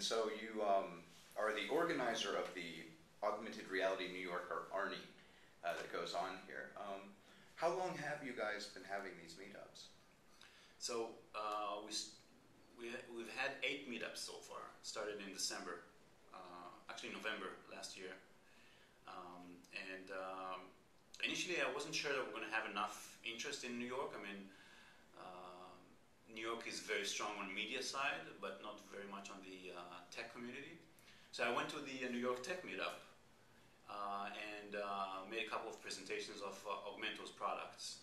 And so you um, are the organizer of the Augmented Reality New York, or ARNY, uh, that goes on here. Um, how long have you guys been having these meetups? So uh, we, we, we've had eight meetups so far, started in December, uh, actually November last year. Um, and um, initially I wasn't sure that we're going to have enough interest in New York. I mean, New York is very strong on media side, but not very much on the uh, tech community. So I went to the uh, New York Tech Meetup uh, and uh, made a couple of presentations of uh, Ogmento's products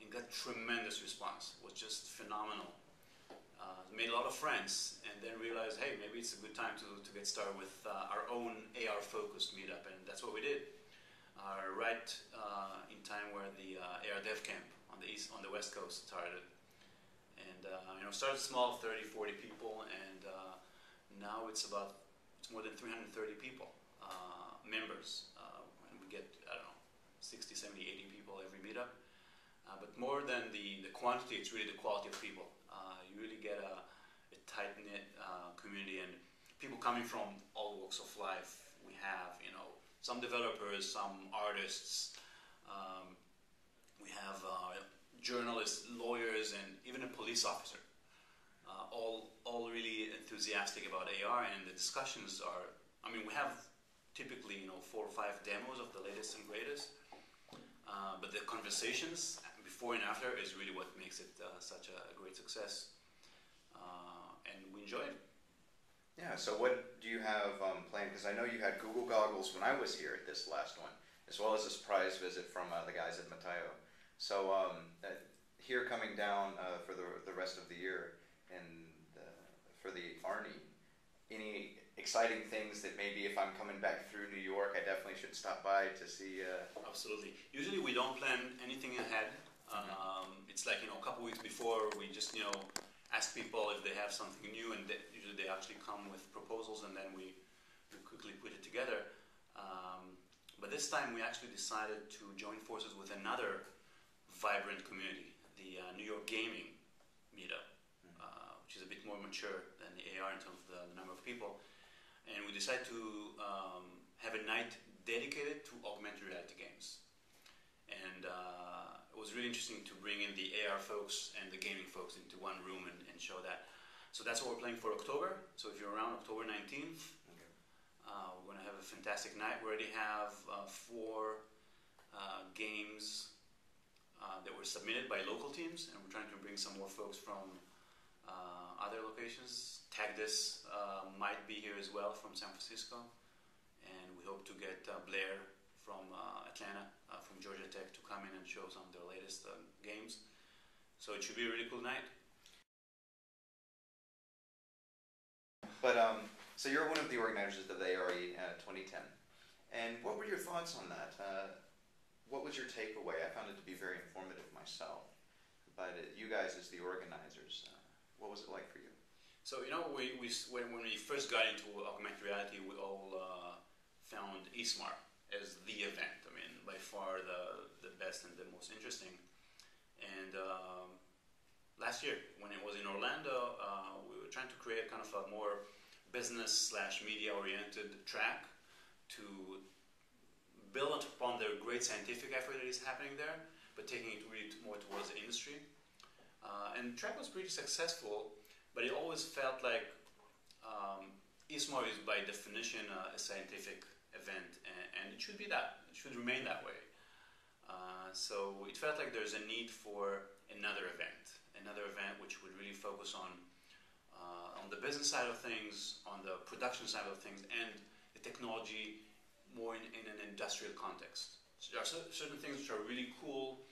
and got tremendous response. It was just phenomenal. Uh, made a lot of friends and then realized, hey, maybe it's a good time to, to get started with uh, our own AR-focused meetup, and that's what we did. Right in time where the AR Dev Camp on the east, on the west coast started, and you know, started small, 30, 40 people, and now it's about it's more than 330 people members. Uh, and we get, I don't know, 60, 70, 80 people every meetup. Uh, but more than the, the quantity, it's really the quality of people. Uh, you really get a, a tight-knit community and people coming from all walks of life. We have, you know, some developers, some artists. Um, we have uh, journalists, lawyers, and even a police officer. Uh, all, all really enthusiastic about AR, and the discussions are. I mean, we have typically you know four or five demos of the latest and greatest. Uh, but the conversations before and after is really what makes it uh, such a, great success, uh, and we enjoy it. Yeah. So what do you have um, planned? Because I know you had Google goggles when I was here at this last one, as well as a surprise visit from uh, the guys at Metaio. So um, uh, here coming down uh, for the the rest of the year and for the ARNY, any exciting things that maybe if I'm coming back through New York, I definitely should stop by to see. Uh... Absolutely. Usually we don't plan anything ahead. Um, it's like you know a couple weeks before we just you know ask people if they have something new, and they, usually they actually come with proposals, and then we, we quickly put it together. Um, but this time we actually decided to join forces with another vibrant community, the uh, New York Gaming Meetup, uh, which is a bit more mature than the AR in terms of the, the number of people and we decided to um, have a night dedicated to augmented reality games. And uh, it was really interesting to bring in the AR folks and the gaming folks into one room and, and, show that. So that's what we're playing for October. So if you're around October 19th, okay. uh, we're going to have a fantastic night. We already have uh, four uh, games uh, that were submitted by local teams, and we're trying to bring some more folks from uh, other locations. Tagdis uh, might be here as well from San Francisco, and we hope to get uh, Blair from Atlanta, from Georgia Tech, to come in and show some of their latest games. So it should be a really cool night. But um, so you're one of the organizers of the ARE uh, 2010, and what were your thoughts on that? Uh, what was your takeaway? I found it to be very informative myself. But uh, you guys, as the organizers, what was it like for you? So you know, we, we when, when we first got into augmented reality, we all uh, found ISMAR as the event. I mean, by far the the best and the most interesting. And um, last year, when it was in Orlando, uh, we were trying to create kind of a more business slash media oriented track to build upon the great scientific effort that is happening there, but taking it really more towards the industry. Uh, and track was pretty successful, but it always felt like um, ISMAR is by definition a scientific event, and, and, it should be that. It should remain that way. Uh, so it felt like there's a need for another event, another event which would really focus on uh, on the business side of things, on the production side of things, and the technology more in, in an industrial context. So there are certain things which are really cool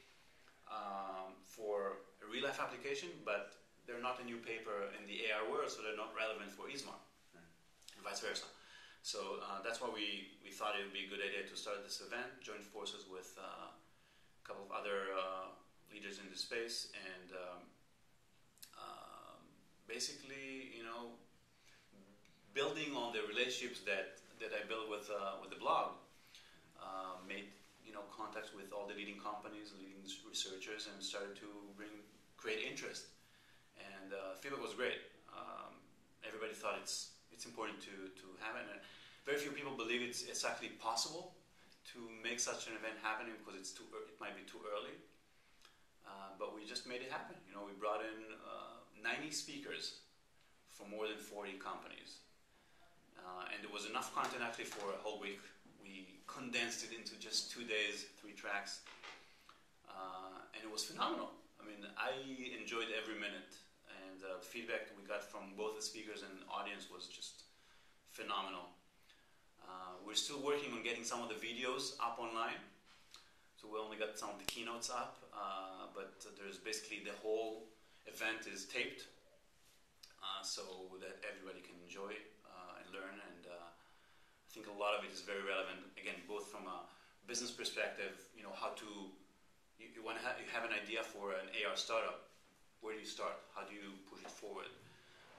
um, for a real life application, but they're not a new paper in the AR world, so they're not relevant for ISMAR, and vice versa. So uh, that's why we, we thought it would be a good idea to start this event, join forces with uh, a couple of other uh, leaders in the space, and um, um, basically, you know, building on the relationships that, that I built with, uh, with the blog, uh, made you know contacts with all the leading companies, leading researchers, and started to bring create interest. And uh, feedback was great. Um, everybody thought it's it's important to, to have it. And very few people believe it's, it's actually possible to make such an event happen because it's too, it might be too early. Uh, but we just made it happen. You know, we brought in uh, 90 speakers from more than 40 companies. Uh, and there was enough content actually for a whole week. We condensed it into just two days, three tracks. Uh, and it was phenomenal. I mean, I enjoyed every minute. And uh, the feedback we got from both the speakers and the audience was just phenomenal. Uh, we're still working on getting some of the videos up online. So we only got some of the keynotes up, uh, but there's basically the whole event is taped uh, so that everybody can enjoy uh, learn. And uh, I think a lot of it is very relevant. Again, both from a business perspective, you know how to you, you want to have you have an idea for an AR startup. Where do you start? How do you push it forward?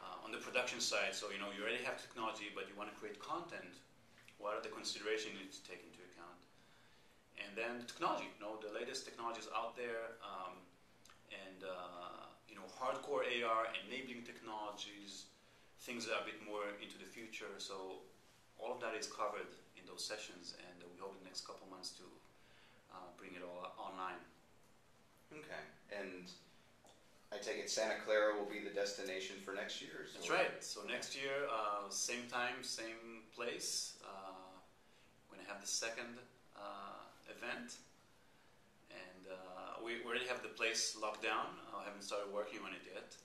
Uh, on the production side, so you know you already have technology, but you want to create content. What are the considerations you need to take into account? And then technology, you know, the latest technologies out there, um, and uh, you know, hardcore AR, enabling technologies, things that are a bit more into the future. So all of that is covered in those sessions, and we hope in the next couple months to uh, bring it all online. Okay, and I take it Santa Clara will be the destination for next year. That's right. So next year, uh, same time, same place. Uh, we're gonna have the second uh, event, and uh, we already have the place locked down. I haven't started working on it yet,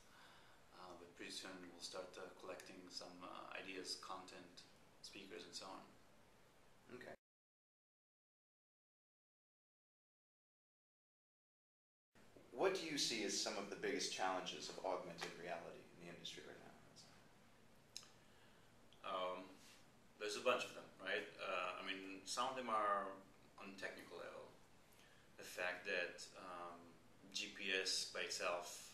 pretty soon we'll start uh, collecting some uh, ideas, content, speakers, and so on. Okay. What do you see as some of the biggest challenges of augmented reality in the industry right now? Um, there's a bunch of them, right? Uh, I mean, some of them are on technical level. The fact that um, GPS by itself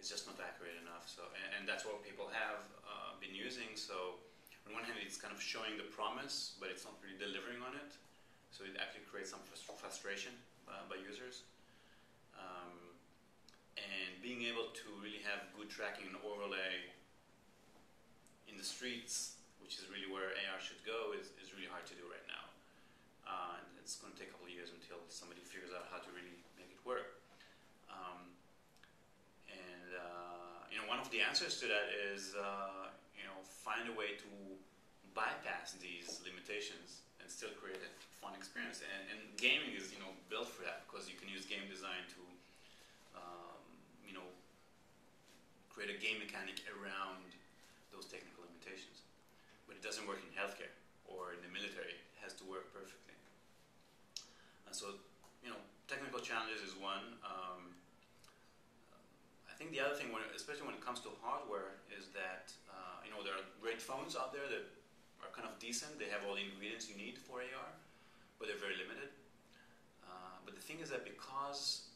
is just not accurate enough. So, and, and that's what people have uh, been using. So, on one hand, it's kind of showing the promise, but it's not really delivering on it. So, it actually creates some frust- frustration uh, by users. Um, and being able to really have good tracking and overlay in the streets, which is really where AR should go, is, is really hard to do right now. Uh, and it's going to take a couple of years until somebody figures out how to really make it work. Um, and uh, you know, one of the answers to that is uh, you know find a way to bypass these limitations and still create a fun experience. And, and gaming is you know built for that because you can use game design to um, you know create a game mechanic around those technical limitations. But it doesn't work in healthcare or in the military. It has to work perfectly. And so, you know, technical challenges is one. Um, think the other thing, when, especially when it comes to hardware, is that uh, you know there are great phones out there that are kind of decent. They have all the ingredients you need for AR, but they're very limited. Uh, but the thing is that because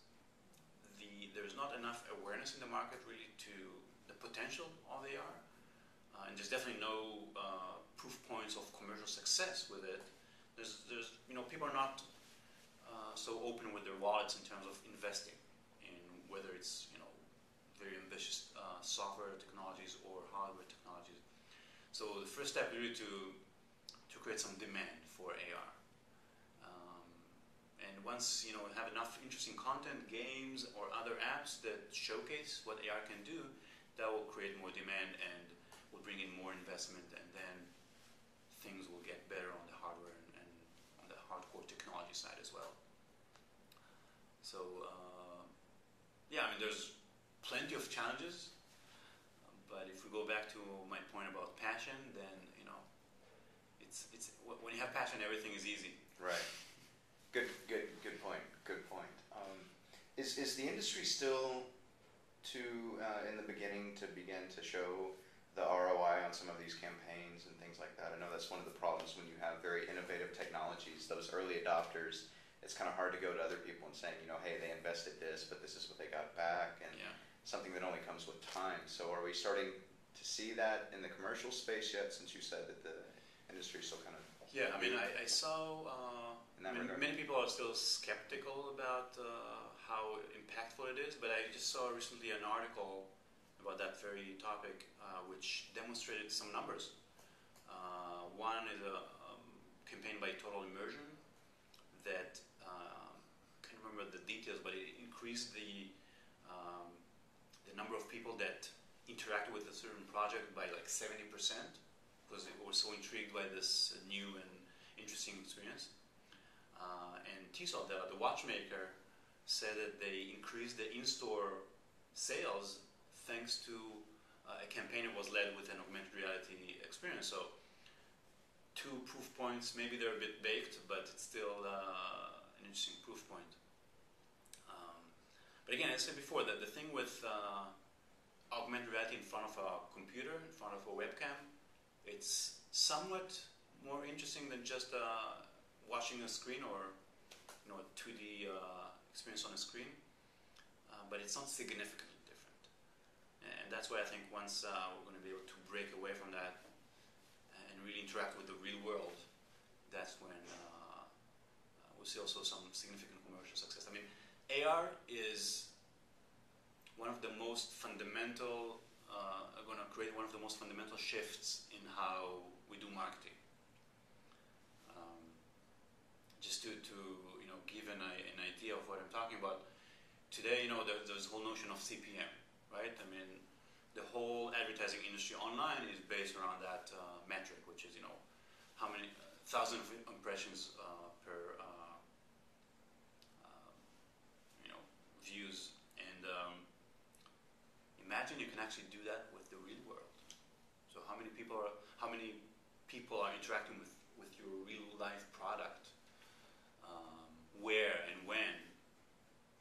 the there's not enough awareness in the market really to the potential of AR, uh, and there's definitely no uh, proof points of commercial success with it. There's, there's, you know, people are not uh, so open with their wallets in terms of investing in whether it's, you know, very ambitious uh, software technologies or hardware technologies. So the first step really to to create some demand for AR. Um, and once you know have enough interesting content, games or other apps that showcase what AR can do, that will create more demand and will bring in more investment, and then things will get better on the hardware and, and on the hardcore technology side as well. So uh, yeah, I mean, there's plenty of challenges, but if we go back to my point about passion, then you know, it's it's when you have passion, everything is easy. Right. Good, good, good point. Good point. Um, is is the industry still to uh, in the beginning to begin to show the ROI on some of these campaigns and things like that? I know that's one of the problems when you have very innovative technologies. Those early adopters, it's kind of hard to go to other people and saying, you know, hey, they invested this, but this is what they got back, and Yeah. Something that only comes with time. So, are we starting to see that in the commercial space yet? Since you said that the industry is still kind of Yeah, I mean, I, I saw. Uh, In that I mean, regard. many people are still skeptical about uh, how impactful it is, but I just saw recently an article about that very topic, uh, which demonstrated some numbers. Uh, one is a um, campaign by Total Immersion that uh, can't remember the details, but it increased the um, the number of people that interacted with a certain project by like 70% because they were so intrigued by this new and interesting experience. Uh, and Tissot, the, the watchmaker, said that they increased the in-store sales thanks to uh, a campaign that was led with an augmented reality experience. So two proof points, maybe they're a bit baked, but it's still uh, an interesting proof point. But again, as I said before that the thing with uh, augmented reality in front of a computer, in front of a webcam, it's somewhat more interesting than just uh, watching a screen or you know a 2D uh, experience on a screen, uh, but it's not significantly different. And that's why I think once uh, we're going to be able to break away from that and really interact with the real world, that's when uh, we'll see also some significant commercial success. I mean, AR is one of the most fundamental, uh, going to create one of the most fundamental shifts in how we do marketing. Um, just to, to you know give an, an idea of what I'm talking about. Today, you know, there, there's a whole notion of CPM, right? I mean, the whole advertising industry online is based around that uh, metric, which is you know how many uh, thousand impressions uh, per uh, um, you views, and um, imagine you can actually do that with the real world. So how many people are how many people are interacting with with your real life product? Um, where and when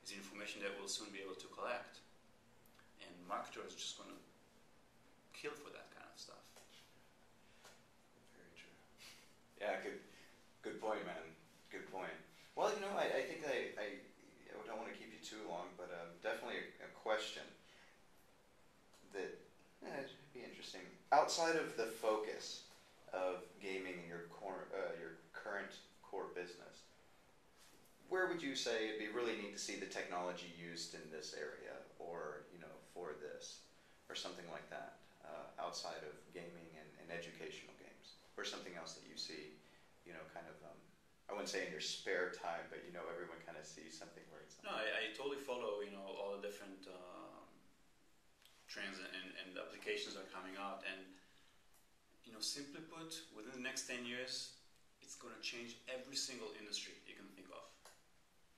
is information that we'll soon be able to collect, and marketers are just going to kill for that kind of stuff. Very true. Yeah, good, good point, man. Good point. Well, you know, I, I think I, I, I don't want to keep you too long, but um, definitely a, a question that eh, it'd be interesting. Outside of the focus of gaming in your uh, your current core business, where would you say it'd be really neat to see the technology used in this area, or you know, for this, or something like that, uh, outside of gaming and, and educational games, or something else that you see, you know, kind of. Um, I wouldn't say in your spare time, but you know, everyone kind of sees something where it's. No, I, I totally follow. You know, all the different um, trends and, and applications are coming out, and you know, simply put, within the next ten years, it's going to change every single industry you can think of.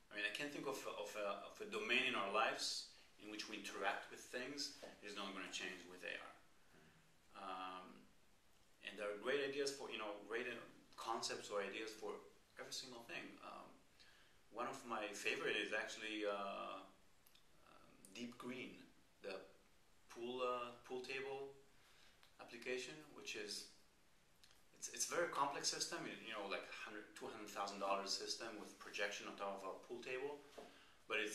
I mean, I can't think of, of, a, of a domain in our lives in which we interact with things that is not going to change with AR. Um, and there are great ideas for, you know, great concepts or ideas for every single thing. Um, one of my favorite is actually uh, um, Deep Green, the pool uh, pool table application, which is it's, it's a very complex system, you know, like $200,000 system with projection on top of a pool table, but it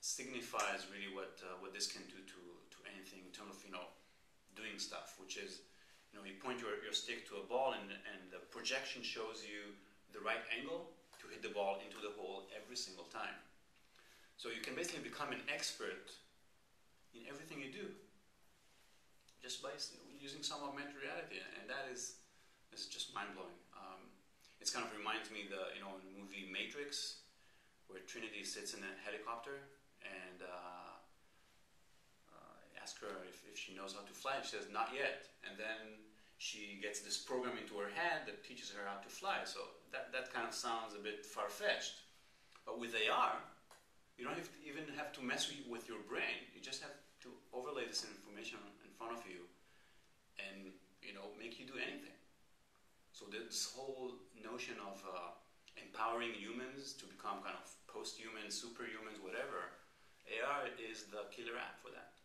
signifies really what, uh, what this can do to, to anything in terms of, you know, doing stuff, which is, you know, you point your, your stick to a ball and, and the projection shows you the right angle to hit the ball into the hole every single time. So you can basically become an expert in everything you do just by using some augmented reality, and that is is just mind blowing. Um, it kind of reminds me the you know in the movie Matrix, where Trinity sits in a helicopter and uh, uh, ask her if, if she knows how to fly. And she says not yet, and then she gets this program into her head that teaches her how to fly. So that that kind of sounds a bit far fetched, but with AR, you don't have even have to mess with, with your brain. You just have to overlay this information in front of you, and you know make you do anything. So this whole notion of uh, empowering humans to become kind of post-human, superhumans, whatever, AR is the killer app for that.